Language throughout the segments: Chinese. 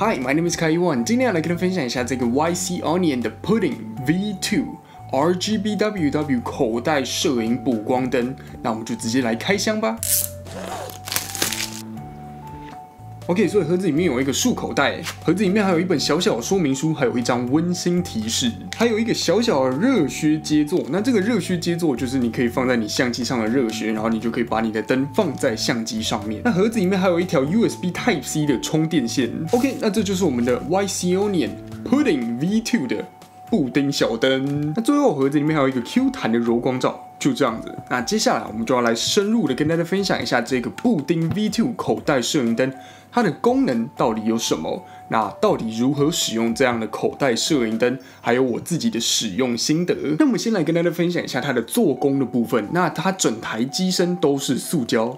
Hi, my name is Kai Yuan。今天要来跟大家分享一下这个 YC Onion 的 Pudding V2 RGBWW 口袋摄影补光灯。那我们就直接来开箱吧。OK，所以盒子里面有一个束口袋，盒子里面还有一本小小的说明书，还有一张温馨提示，还有一个小小的热靴接座。那这个热靴接座就是你可以放在你相机上的热靴，然后你就可以把你的灯放在相机上面。那盒子里面还有一条 USB Type C 的充电线。OK，那这就是我们的 YC Onion Pudding V2 的布丁小灯。那最后盒子里面还有一个 Q 弹的柔光罩。就这样子，那接下来我们就要来深入的跟大家分享一下这个布丁 V2 口袋摄影灯，它的功能到底有什么？那到底如何使用这样的口袋摄影灯？还有我自己的使用心得。那我们先来跟大家分享一下它的做工的部分。那它整台机身都是塑胶。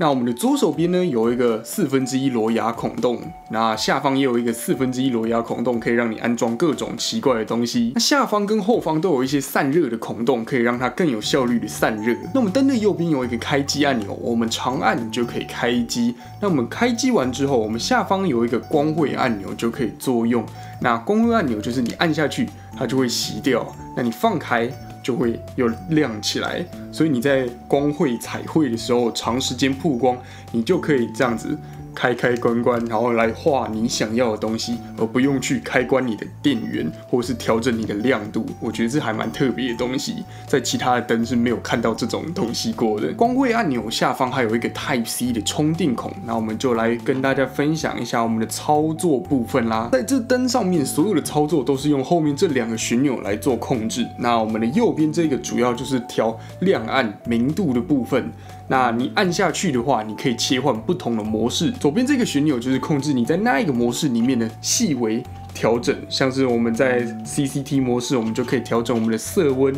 那我们的左手边呢，有一个四分之一螺牙孔洞，那下方也有一个四分之一螺牙孔洞，可以让你安装各种奇怪的东西。那下方跟后方都有一些散热的孔洞，可以让它更有效率的散热。那我们灯的右边有一个开机按钮，我们长按就可以开机。那我们开机完之后，我们下方有一个光绘按钮就可以作用。那光绘按钮就是你按下去，它就会熄掉。那你放开。就会又亮起来，所以你在光绘彩绘的时候，长时间曝光，你就可以这样子。开开关关，然后来画你想要的东西，而不用去开关你的电源或是调整你的亮度。我觉得这还蛮特别的东西，在其他的灯是没有看到这种东西过的。光绘按钮下方还有一个 Type C 的充电孔，那我们就来跟大家分享一下我们的操作部分啦。在这灯上面，所有的操作都是用后面这两个旋钮来做控制。那我们的右边这个主要就是调亮暗明度的部分。那你按下去的话，你可以切换不同的模式。左边这个旋钮就是控制你在那一个模式里面的细微调整，像是我们在 CCT 模式，我们就可以调整我们的色温，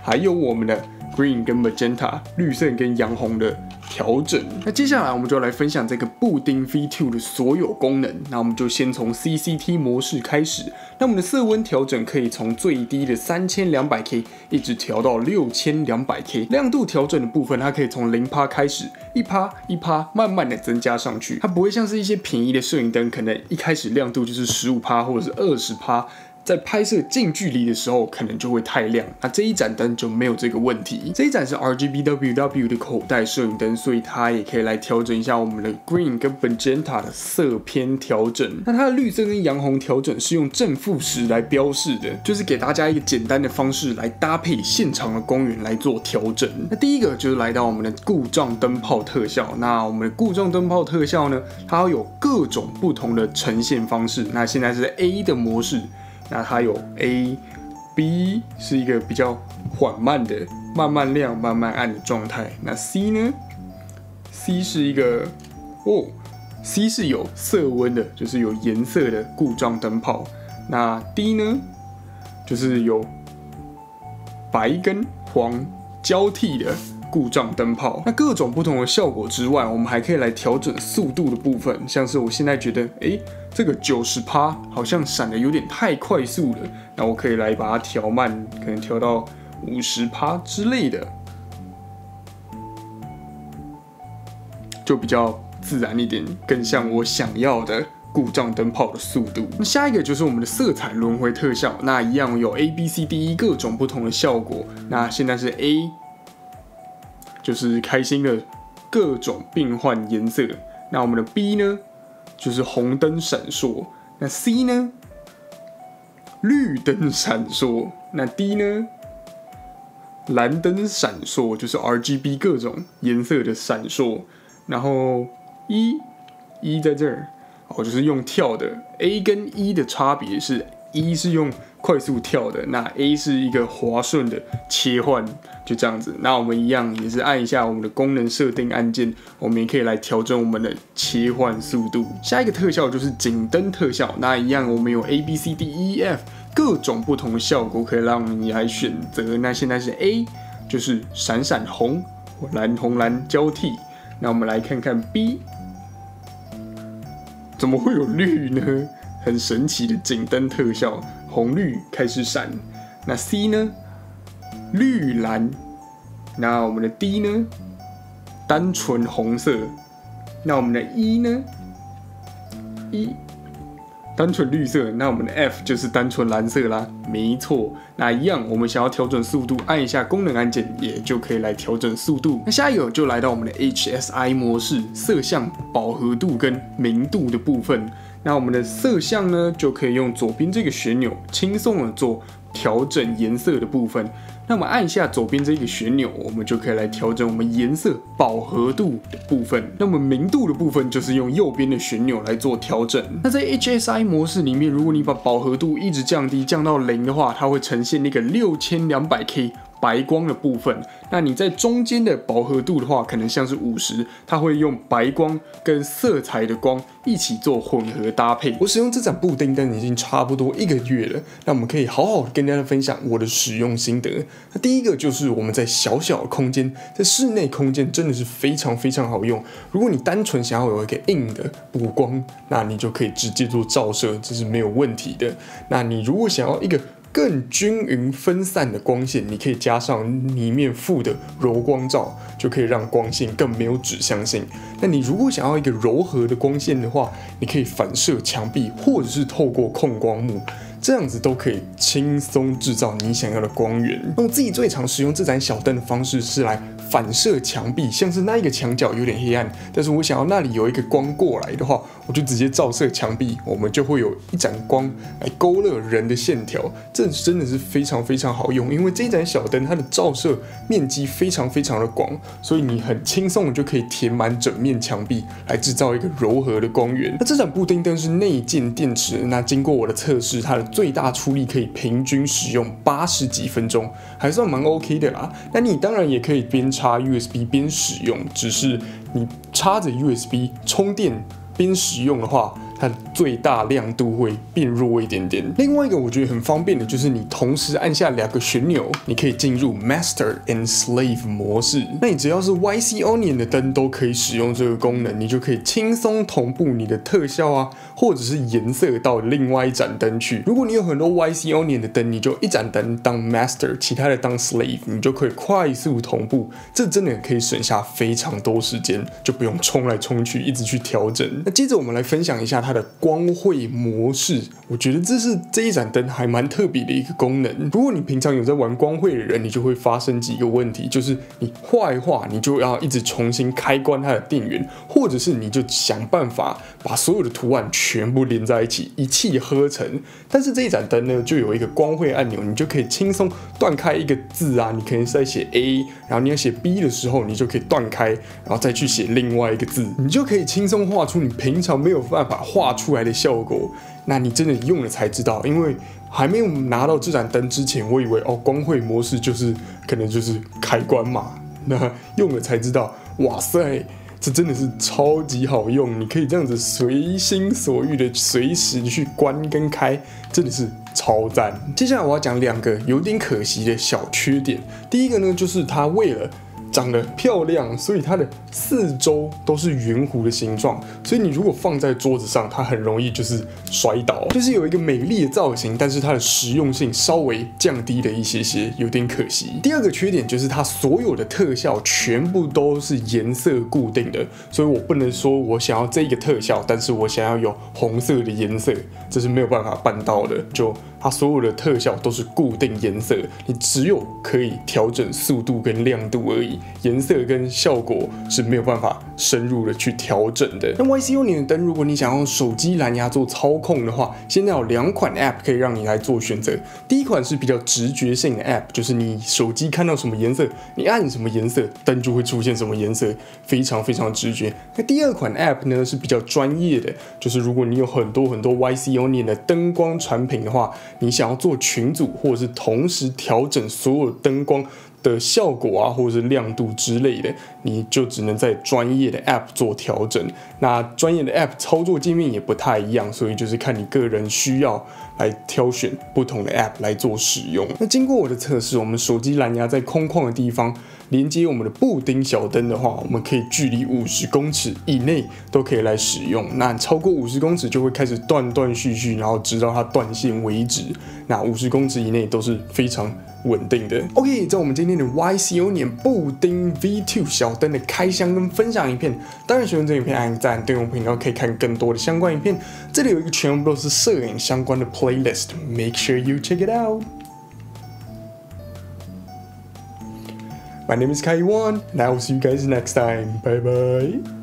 还有我们的 Green 跟 Magenta 绿色跟洋红的。调整。那接下来我们就来分享这个布丁 V2 的所有功能。那我们就先从 CCT 模式开始。那我们的色温调整可以从最低的三千两百 K 一直调到六千两百 K。亮度调整的部分，它可以从零趴开始，一趴一趴慢慢的增加上去。它不会像是一些便宜的摄影灯，可能一开始亮度就是十五趴或者是二十趴。在拍摄近距离的时候，可能就会太亮。那这一盏灯就没有这个问题。这一盏是 RGBWW 的口袋摄影灯，所以它也可以来调整一下我们的 Green 跟 Magenta 的色偏调整。那它的绿色跟洋红调整是用正负十来标示的，就是给大家一个简单的方式来搭配现场的光源来做调整。那第一个就是来到我们的故障灯泡特效。那我们的故障灯泡特效呢，它会有各种不同的呈现方式。那现在是 A 的模式。那它有 A、B 是一个比较缓慢的、慢慢亮、慢慢暗的状态。那 C 呢？C 是一个哦，C 是有色温的，就是有颜色的故障灯泡。那 D 呢？就是有白跟黄交替的。故障灯泡，那各种不同的效果之外，我们还可以来调整速度的部分。像是我现在觉得，哎，这个九十趴好像闪的有点太快速了，那我可以来把它调慢，可能调到五十趴之类的，就比较自然一点，更像我想要的故障灯泡的速度。那下一个就是我们的色彩轮回特效，那一样有 A、B、C、D、E 各种不同的效果。那现在是 A。就是开心的各种变换颜色。那我们的 B 呢，就是红灯闪烁。那 C 呢，绿灯闪烁。那 D 呢，蓝灯闪烁，就是 RGB 各种颜色的闪烁。然后一，一在这儿，哦，就是用跳的。A 跟一的差别是一是用。快速跳的那 A 是一个滑顺的切换，就这样子。那我们一样也是按一下我们的功能设定按键，我们也可以来调整我们的切换速度。下一个特效就是警灯特效，那一样我们有 A B C D E F 各种不同的效果可以让你来选择。那现在是 A，就是闪闪红，蓝红蓝交替。那我们来看看 B，怎么会有绿呢？很神奇的警灯特效。红绿开始闪，那 C 呢？绿蓝，那我们的 D 呢？单纯红色，那我们的 E 呢？一。单纯绿色，那我们的 F 就是单纯蓝色啦，没错。那一样，我们想要调整速度，按一下功能按键，也就可以来调整速度。那下一个就来到我们的 HSI 模式，色相、饱和度跟明度的部分。那我们的色相呢，就可以用左边这个旋钮，轻松的做调整颜色的部分。那我们按下左边这个旋钮，我们就可以来调整我们颜色饱和度的部分。那么明度的部分就是用右边的旋钮来做调整。那在 HSI 模式里面，如果你把饱和度一直降低，降到零的话，它会呈现那个六千两百 K。白光的部分，那你在中间的饱和度的话，可能像是五十，它会用白光跟色彩的光一起做混合搭配。我使用这盏布丁灯已经差不多一个月了，那我们可以好好跟大家分享我的使用心得。那第一个就是我们在小小的空间，在室内空间真的是非常非常好用。如果你单纯想要有一个硬的补光，那你就可以直接做照射，这是没有问题的。那你如果想要一个更均匀分散的光线，你可以加上里面附的柔光罩，就可以让光线更没有指向性。那你如果想要一个柔和的光线的话，你可以反射墙壁，或者是透过控光幕。这样子都可以轻松制造你想要的光源。那我自己最常使用这盏小灯的方式是来反射墙壁，像是那一个墙角有点黑暗，但是我想要那里有一个光过来的话，我就直接照射墙壁，我们就会有一盏光来勾勒人的线条。这真的是非常非常好用，因为这一盏小灯它的照射面积非常非常的广，所以你很轻松的就可以填满整面墙壁来制造一个柔和的光源。那这盏布丁灯是内建电池，那经过我的测试，它的最大出力可以平均使用八十几分钟，还算蛮 OK 的啦。那你当然也可以编插 USB 边使用，只是你插着 USB 充电边使用的话。它最大亮度会变弱一点点。另外一个我觉得很方便的就是你同时按下两个旋钮，你可以进入 Master and Slave 模式。那你只要是 YC Onion 的灯都可以使用这个功能，你就可以轻松同步你的特效啊，或者是颜色到另外一盏灯去。如果你有很多 YC Onion 的灯，你就一盏灯当 Master，其他的当 Slave，你就可以快速同步。这真的可以省下非常多时间，就不用冲来冲去，一直去调整。那接着我们来分享一下。它的光绘模式，我觉得这是这一盏灯还蛮特别的一个功能。如果你平常有在玩光绘的人，你就会发生几个问题，就是你画一画，你就要一直重新开关它的电源，或者是你就想办法把所有的图案全部连在一起，一气呵成。但是这一盏灯呢，就有一个光绘按钮，你就可以轻松断开一个字啊，你可能是在写 A，然后你要写 B 的时候，你就可以断开，然后再去写另外一个字，你就可以轻松画出你平常没有办法。画出来的效果，那你真的用了才知道。因为还没有拿到这盏灯之前，我以为哦，光绘模式就是可能就是开关嘛。那用了才知道，哇塞，这真的是超级好用！你可以这样子随心所欲的随时去关跟开，真的是超赞。接下来我要讲两个有点可惜的小缺点。第一个呢，就是它为了长得漂亮，所以它的四周都是圆弧的形状，所以你如果放在桌子上，它很容易就是摔倒，就是有一个美丽的造型，但是它的实用性稍微降低了一些些，有点可惜。第二个缺点就是它所有的特效全部都是颜色固定的，所以我不能说我想要这个特效，但是我想要有红色的颜色，这是没有办法办到的。就它所有的特效都是固定颜色，你只有可以调整速度跟亮度而已。颜色跟效果是没有办法深入的去调整的。那 YCU 你的灯，如果你想用手机蓝牙做操控的话，现在有两款 App 可以让你来做选择。第一款是比较直觉性的 App，就是你手机看到什么颜色，你按什么颜色，灯就会出现什么颜色，非常非常直觉。那第二款 App 呢是比较专业的，就是如果你有很多很多 YCU 你的灯光产品的话，你想要做群组或者是同时调整所有灯光。的效果啊，或者是亮度之类的，你就只能在专业的 App 做调整。那专业的 App 操作界面也不太一样，所以就是看你个人需要来挑选不同的 App 来做使用。那经过我的测试，我们手机蓝牙在空旷的地方连接我们的布丁小灯的话，我们可以距离五十公尺以内都可以来使用。那超过五十公尺就会开始断断续续，然后直到它断线为止。那五十公尺以内都是非常。稳定的。OK，在我们今天的 YCO 年布丁 V2 小灯的开箱跟分享影片，当然喜欢这影片按赞，订阅我频道可以看更多的相关影片。这里有一个全部都是摄影相关的 playlist，make sure you check it out。My name is Kaiwan, and I will see you guys next time. Bye bye.